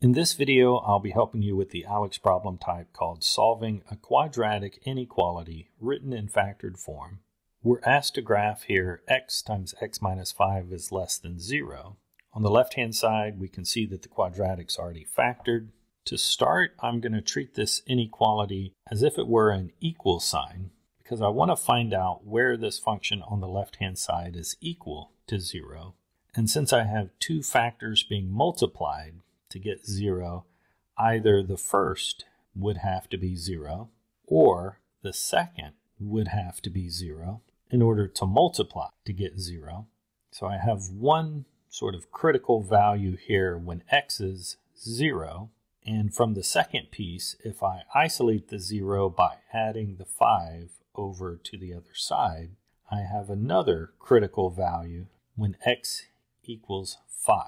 In this video, I'll be helping you with the ALEKS problem type called solving a quadratic inequality written in factored form. We're asked to graph here x times x minus 5 is less than 0. On the left-hand side, we can see that the quadratic's already factored. To start, I'm going to treat this inequality as if it were an equal sign because I want to find out where this function on the left-hand side is equal to 0. And since I have two factors being multiplied, to get 0, either the first would have to be 0 or the second would have to be 0 in order to multiply to get 0. So I have one sort of critical value here when x is 0. And from the second piece, if I isolate the 0 by adding the 5 over to the other side, I have another critical value when x equals 5.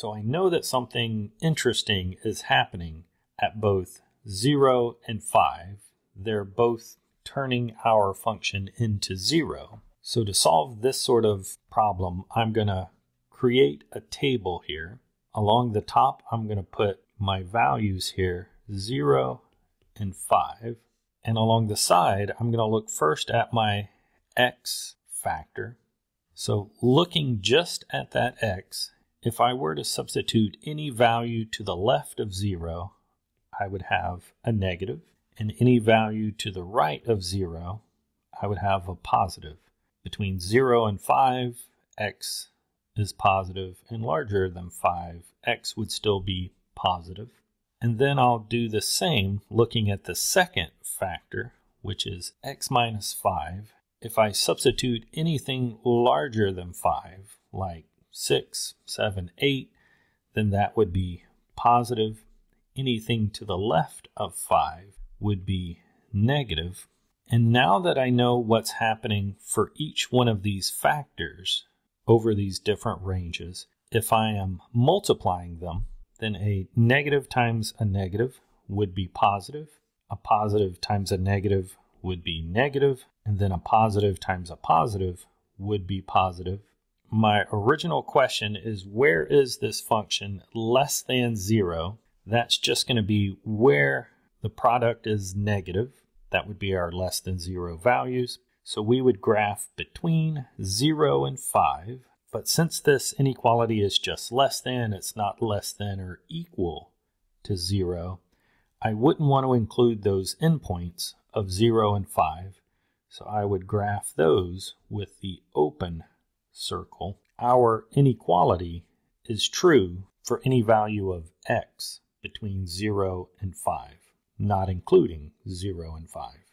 So I know that something interesting is happening at both 0 and 5. They're both turning our function into 0. So to solve this sort of problem, I'm going to create a table here. Along the top, I'm going to put my values here, 0 and 5. And along the side, I'm going to look first at my x factor. So looking just at that x, if I were to substitute any value to the left of 0, I would have a negative, and any value to the right of 0, I would have a positive. Between 0 and 5, x is positive, and larger than 5, x would still be positive. And then I'll do the same looking at the second factor, which is x minus 5. If I substitute anything larger than 5, like 6, 7, 8, then that would be positive. Anything to the left of 5 would be negative. And now that I know what's happening for each one of these factors over these different ranges, if I am multiplying them, then a negative times a negative would be positive, a positive times a negative would be negative, and then a positive times a positive would be positive, my original question is where is this function less than zero? That's just going to be where the product is negative. That would be our less than zero values. So we would graph between zero and five. But since this inequality is just less than, it's not less than or equal to zero, I wouldn't want to include those endpoints of zero and five. So I would graph those with the open circle, our inequality is true for any value of x between 0 and 5, not including 0 and 5.